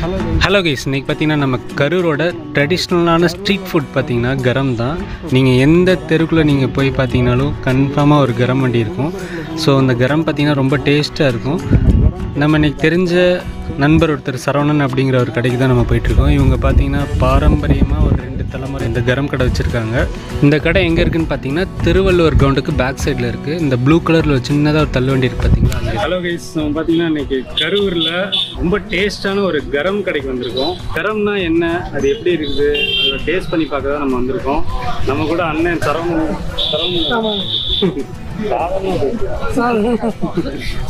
Hello guys இன்றைக்கி பார்த்தீங்கன்னா நம்ம கரூரோட ட்ரெடிஷ்னலான ஸ்ட்ரீட் ஃபுட் பார்த்தீங்கன்னா கரம் தான். நீங்கள் எந்த தெருக்குள்ளே நீங்கள் போய் பார்த்தீங்கனாலும் கன்ஃபார்மாக ஒரு கரம் வண்டி இருக்கும். ஸோ அந்த கரம் பார்த்தீங்கன்னா ரொம்ப டேஸ்ட்டாக இருக்கும். நம்ம இன்றைக்கி தெரிஞ்ச நண்பர் ஒருத்தர் சரவணன் அப்படிங்கிற ஒரு கடைக்கு தான் நம்ம போயிட்டுருக்கோம். இவங்க பார்த்தீங்கன்னா பாரம்பரியமாக ஒரு ரெண்டு தலைமுறை இந்த கரம் கடை வச்சுருக்காங்க. இந்த கடை எங்கே இருக்குன்னு பார்த்தீங்கன்னா திருவள்ளுவர் கிரவுண்டுக்கு பேக் சைடில் இருக்குது இந்த ப்ளூ கலரில் ஒரு சின்னதாக ஒரு தள்ளுவண்டி இருக்குது பார்த்தீங்களா? ஹலோ கைஸ் நம்ம பார்த்தீங்கன்னா இன்னைக்கு கரூரில் ரொம்ப டேஸ்டான ஒரு கரம் கடைக்கு வந்திருக்கோம். கரம்னா என்ன? அது எப்படி இருக்குது? அதை டேஸ்ட் பண்ணி பார்க்க தான் நம்ம வந்திருக்கோம். நம்ம கூட அண்ணன் சரவணன் சரவணன்.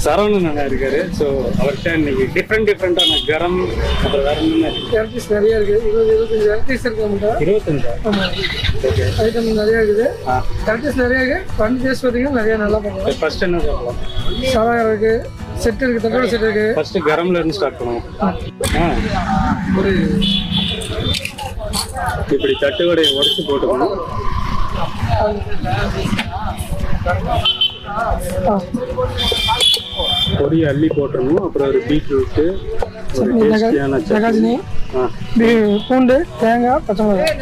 சரவணன். அண்ணா இருக்காரு. ஸோ அவர்கிட்ட இன்னைக்கு டிஃப்ரெண்ட் டிஃப்ரெண்டான கரம் அப்புறம் வேற என்ன? வெரைட்டிஸ் நிறைய இருக்குது இருபது இருபத்தஞ்சு வெரைட்டிஸ் இருக்கு இருபத்தஞ்சா? ஓகே ஐட்டம் நிறைய இருக்குது. வெரைட்டிஸ் நிறைய இருக்குது பண்ணி டேஸ்ட் பார்த்தீங்கன்னா நிறைய நல்லா பண்ணுவோம். ஃபர்ஸ்ட் என்ன சாப்பிடலாம் சாதாரண இருக்கு. செட் இருக்கு. தட்டோட செட் இருக்கு. ஃபர்ஸ்ட் கரம்ல இருந்து ஸ்டார்ட் பண்ணுவோம். ஒரு இப்படி தட்டுவடையை உடச்சு போட்டுக்கணும். பொடி அள்ளி போட்டுறணும் அப்புறம் ஒரு பீட்ரூட்டு ஒரு சட்னி, டேஸ்டியான பீ- பூண்டு தேங்காய் பச்சை மிளகாய்.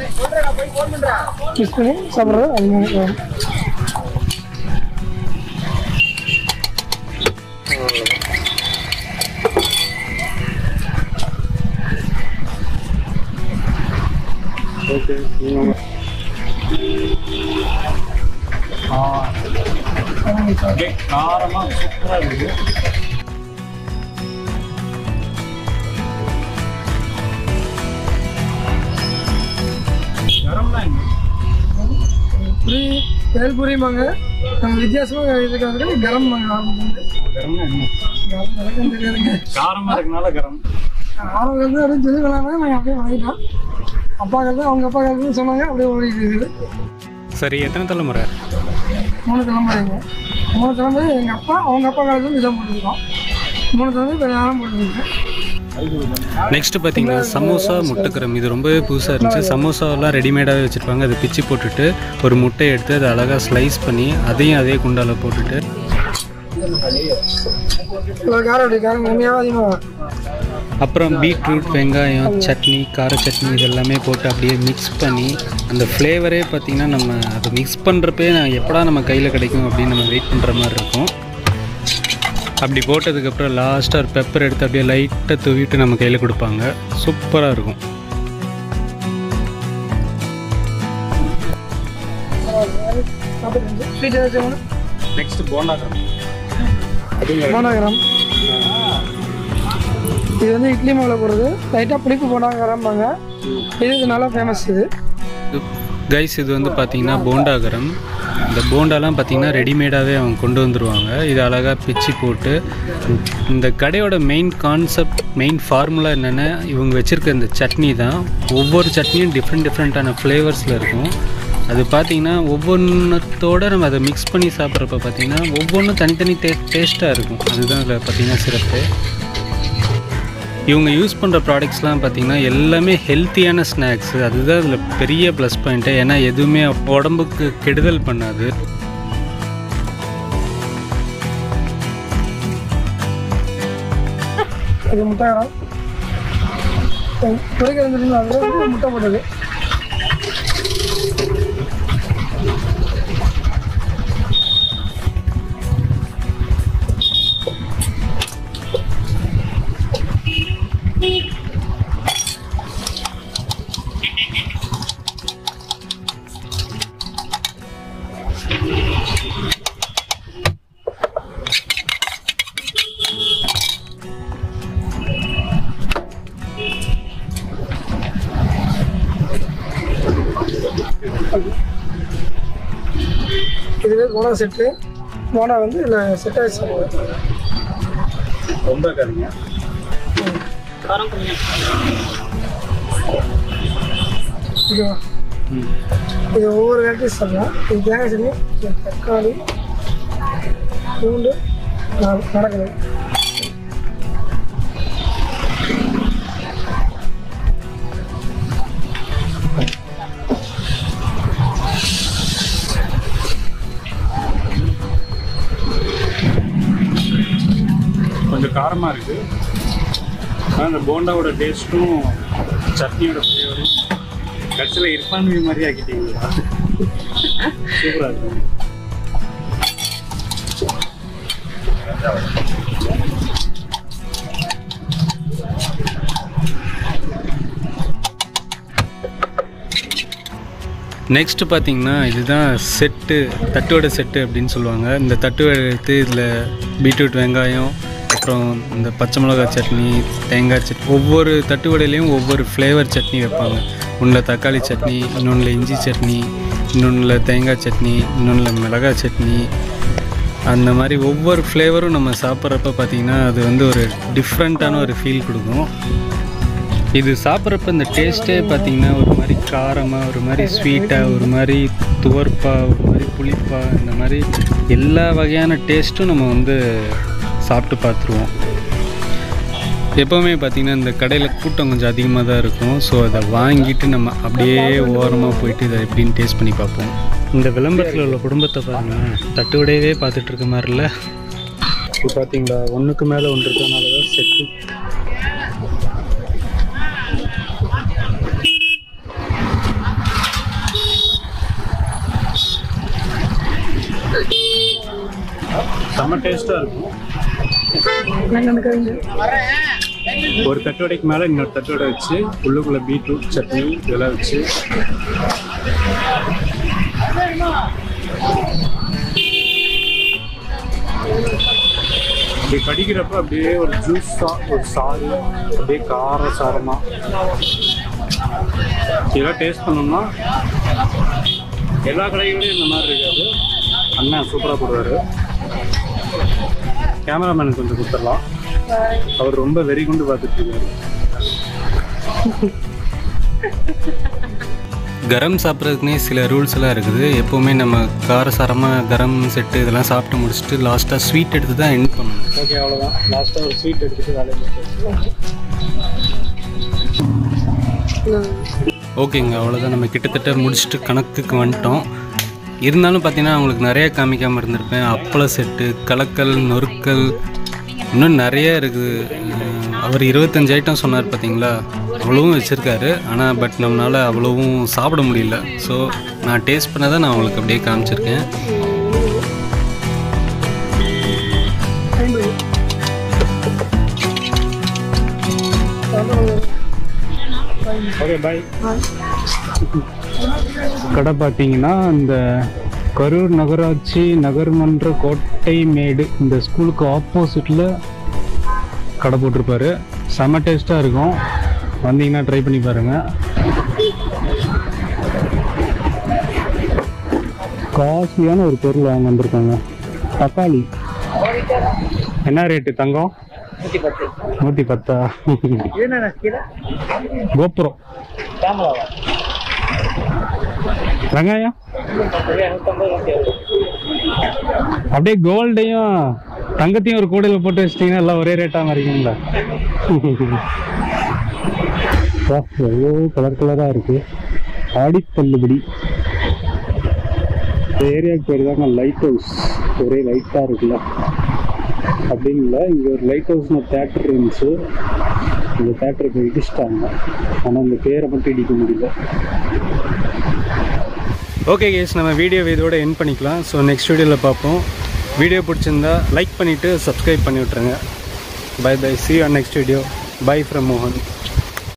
மிக்ஸ் பண்ணி சாப்பிட்றது அது காரமாக சூப்பராக இருக்குது புரி நம்ம வித்தியாசமாக இருக்காங்க கரம். விளக்கம் தெரியாதுங்க காரமாக இருக்கனால கரம் ஆரம்பம் வந்து அப்படின்னு சொல்லி நாங்கள் அப்படியே வாங்கிட்டோம் அப்பா கருத்து அவங்க அப்பா கருத்துன்னு சொன்னாங்க அப்படியே ஓடிட்டு இருக்குது சரி எத்தனை தலைமுறை? மூணு தலைமுறைங்க. மூணு தலைமுறை எங்கள் அப்பா அவங்க அப்பா காலத்துல இதான் போட்டுருக்கோம். மூணு தலைமுறை இப்போ நானும் போட்டுருக்கேன். நெக்ஸ்ட் பார்த்தீங்கன்னா சமோசா முட்டைக்கரம் இது ரொம்பவே புதுசாக இருந்துச்சு. சமோசாவெல்லாம் ரெடிமேடாகவே வச்சுருப்பாங்க. அதை பிச்சு போட்டுட்டு ஒரு முட்டையை எடுத்து அதை அழகாக ஸ்லைஸ் பண்ணி அதையும் அதே குண்டால போட்டுட்டு. காரம் காரம் கம்மியாக அதிகமாக அப்புறம் பீட்ரூட் வெங்காயம் சட்னி கார சட்னி இதெல்லாமே போட்டு அப்படியே மிக்ஸ் பண்ணி அந்த ஃப்ளேவரே பார்த்திங்கன்னா நம்ம அதை மிக்ஸ் பண்ணுறப்பே நான் எப்படா நம்ம கையில் கிடைக்கும் அப்படின்னு நம்ம வெயிட் பண்ணுற மாதிரி இருக்கும். அப்படி போட்டதுக்கப்புறம் லாஸ்ட்டாக ஒரு பெப்பர் எடுத்து அப்படியே லைட்டாக தூவிட்டு நம்ம கையில் கொடுப்பாங்க. சூப்பராக இருக்கும். நெக்ஸ்ட் போண்டாக்கம் போனாகிராம் இது வந்து இட்லி மாவில் போடுறது. லைட்டாக புளிப்பு போனாகிராம்பாங்க இது நல்லா ஃபேமஸ் இது. கைஸ் இது வந்து பார்த்தீங்கன்னா போண்டாகரம் இந்த போண்டாலாம் பார்த்தீங்கன்னா ரெடிமேடாகவே அவங்க கொண்டு வந்துடுவாங்க இது அழகாக பிச்சு போட்டு இந்த கடையோட மெயின் கான்செப்ட் மெயின் ஃபார்முலா என்னென்னா இவங்க வச்சுருக்க இந்த சட்னி தான். ஒவ்வொரு சட்னியும் டிஃப்ரெண்ட் டிஃப்ரெண்ட்டான ஃப்ளேவர்ஸில் இருக்கும். அது பார்த்தீங்கன்னா ஒவ்வொன்றத்தோட நம்ம அதை மிக்ஸ் பண்ணி சாப்பிட்றப்ப பார்த்தீங்கன்னா ஒவ்வொன்றும் தனித்தனி டே டேஸ்ட்டாக இருக்கும். அதுதான் இதில் பார்த்தீங்கன்னா சிறப்பு. இவங்க யூஸ் பண்ணுற ப்ராடக்ட்ஸ்லாம் பார்த்திங்கன்னா எல்லாமே ஹெல்த்தியான ஸ்நாக்ஸு அதுதான் இதில் பெரிய ப்ளஸ் பாயிண்ட்டு ஏன்னா எதுவுமே உடம்புக்கு கெடுதல் பண்ணாது. இது முட்டை போட்டது இதுவே போனா செட்டு. போனா வந்து இதில் செட் ஆகிடுச்சு ரொம்ப கருங்க. ஓகேவா இது ஒவ்வொரு வெரைட்டிஸ் சாப்பிடலாம் இது தேங்காய் சட்னி தக்காளி பூண்டு நடக்குது. ஆனால் அந்த போண்டாவோட டேஸ்ட்டும் சட்னியோட ஃப்ளேவரும் கடைசியில் இர்ஃபான் மாதிரி ஆக்கிட்டீங்களா. சூப்பராக இருக்கும் நெக்ஸ்ட் பார்த்தீங்கன்னா இதுதான் செட்டு தட்டுவடை செட்டு அப்படின்னு சொல்லுவாங்க. இந்த தட்டுவடை எடுத்து இதில் பீட்ரூட் வெங்காயம் அப்புறம் இந்த பச்சை மிளகாய் சட்னி தேங்காய் சட்னி ஒவ்வொரு தட்டுவடையிலையும் ஒவ்வொரு ஃப்ளேவர் சட்னி வைப்பாங்க. ஒன்றில் தக்காளி சட்னி இன்னொன்றில் இஞ்சி சட்னி இன்னொன்றில் தேங்காய் சட்னி இன்னொன்றில் மிளகாய் சட்னி. அந்த மாதிரி ஒவ்வொரு ஃப்ளேவரும் நம்ம சாப்பிட்றப்ப பார்த்திங்கன்னா அது வந்து ஒரு டிஃப்ரெண்ட்டான ஒரு ஃபீல் கொடுக்கும். இது சாப்பிட்றப்ப இந்த டேஸ்ட்டே பார்த்தீங்கன்னா ஒரு மாதிரி காரமாக ஒரு மாதிரி ஸ்வீட்டாக ஒரு மாதிரி துவர்ப்பாக ஒரு மாதிரி புளிப்பாக இந்த மாதிரி எல்லா வகையான டேஸ்ட்டும் நம்ம வந்து சாப்பிட்டு பார்த்துருவோம். எப்போவுமே பார்த்திங்கன்னா இந்த கடையில் கூட்டம் கொஞ்சம் அதிகமாக தான் இருக்கும். ஸோ அதை வாங்கிட்டு நம்ம அப்படியே ஓரமாக போயிட்டு இதை எப்படின்னு டேஸ்ட் பண்ணி பார்ப்போம். இந்த விளம்பரத்தில் உள்ள குடும்பத்தை பாருங்கள் தட்டு உடையவே பார்த்துட்டு இருக்க மாதிரி இல்லை. இப்போ பார்த்தீங்களா? ஒன்றுக்கு மேலே ஒன்று இருக்கனால தான் செட்டு செம்ம டேஸ்ட்டாக இருக்கும். ஒரு தட்டோடைக்கு மேலே இன்னொரு தட்டுவடை வச்சு உள்ளுக்குள்ளே பீட்ரூட் சட்னி இதெல்லாம் வச்சு. இப்படி கடிக்கிறப்ப அப்படியே ஒரு ஜூஸாக ஒரு சாறு அப்படியே கார சாரமாக இதெல்லாம் டேஸ்ட் பண்ணோம்னா எல்லா கடைகளையும் இந்த மாதிரி இருக்காது. அண்ணன் சூப்பராக போடுவார். கேமராமேனுக்கு கொஞ்சம் கொடுத்துடலாம். அவர் ரொம்ப வெறி கொண்டு பார்த்துட்டு இருக்காரு கரம் சாப்பிட்றதுக்குனே சில ரூல்ஸ் எல்லாம் இருக்குது. எப்போவுமே நம்ம காரசாரமாக கரம் செட்டு இதெல்லாம் சாப்பிட்டு முடிச்சுட்டு லாஸ்ட்டாக ஸ்வீட் எடுத்து தான் எண்ட் பண்ணணும். ஓகே அவ்வளோதான் லாஸ்ட்டாக ஒரு ஸ்வீட் எடுத்துட்டு வேலையை ஓகேங்க அவ்வளோதான் நம்ம கிட்டத்தட்ட முடிச்சுட்டு கணக்குக்கு வந்துட்டோம். இருந்தாலும் பார்த்தீங்கன்னா அவங்களுக்கு நிறைய காமிக்காமல் இருந்திருப்பேன். அப்பள செட்டு கலக்கல் நொறுக்கல் இன்னும் நிறைய இருக்குது. அவர் இருபத்தஞ்சு ஐட்டம் சொன்னார் பார்த்தீங்களா? அவ்வளவும் வச்சுருக்காரு. ஆனால் பட் நம்மளால் அவ்வளவும் சாப்பிட முடியல. ஸோ நான் டேஸ்ட் பண்ணதை நான் உங்களுக்கு அப்படியே காமிச்சிருக்கேன். ஓகே பாய் கடை பார்த்தீங்கன்னா இந்த கரூர் நகராட்சி நகர்மன்ற கோட்டை மேடு இந்த ஸ்கூலுக்கு ஆப்போசிட்டில் கடை போட்டிருப்பாரு. செம்ம டேஸ்ட்டாக இருக்கும். வந்தீங்கன்னா ட்ரை பண்ணி பாருங்கள் காஸ்ட்லியான ஒரு பொருள் வாங்க வந்திருக்காங்க. தக்காளி. என்ன ரேட்டு தங்கம்? நூற்றி பத்தா. கோபுரம். வெங்காயம்? அப்படியே கோல்டையும் தங்கத்தையும் ஒரு கூடையில் போட்டு வச்சிட்டிங்கன்னா எல்லாம் ஒரே ரேட்டாக இருக்குங்களா? எவ்வளோ கலர் கலராக இருக்கு. ஆடி தள்ளுபடி. இந்த ஏரியாவுக்கு பேர் தாங்க லைட் ஹவுஸ் ஒரே லைட்டாக இருக்குல்ல. அப்படின்னு இல்லை. இங்கே ஒரு லைட் ஹவுஸ்னு தேட்டர் இருந்துச்சு. இந்த தேட்டருக்கு இடிச்சிட்டாங்க. ஆனால் இந்த பேரை மட்டும் இடிக்க முடியல. ஓகே கேஸ் நம்ம வீடியோ இதோட என் பண்ணிக்கலாம். ஸோ நெக்ஸ்ட் வீடியோவில் பார்ப்போம். வீடியோ பிடிச்சிருந்தா லைக் பண்ணிவிட்டு சப்ஸ்கிரைப் பண்ணி விட்ருங்க bye bye see on next video bye from மோகன்